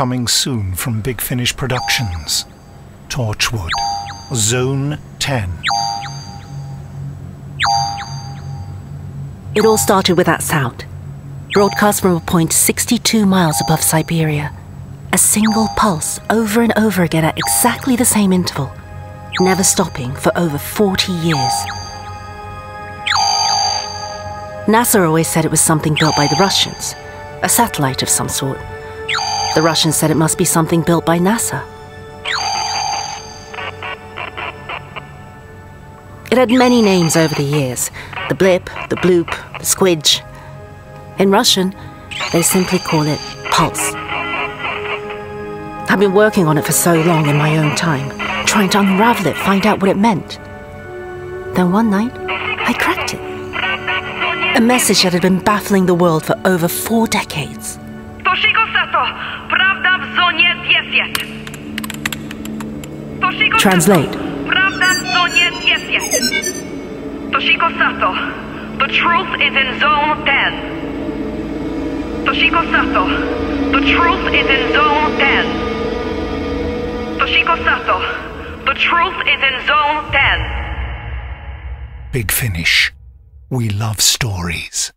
Coming soon from Big Finish Productions. Torchwood. Zone 10. It all started with that sound. Broadcast from a point 62 miles above Siberia. A single pulse over and over again at exactly the same interval, never stopping for over 40 years. NASA always said it was something built by the Russians, a satellite of some sort. The Russians said it must be something built by NASA. It had many names over the years the blip, the bloop, the squidge. In Russian, they simply call it pulse. I've been working on it for so long in my own time, trying to unravel it, find out what it meant. Then one night, I cracked it. A message that had been baffling the world for over four decades. Toshiko Sato, Pravda w zonie 10. Toshiko Translate. Sato, Pravda w zonie 10. Toshiko Sato, the truth is in zone 10. Toshiko Sato, the truth is in zone 10. Toshiko Sato, the truth is in zone 10. Big Finish. We love stories.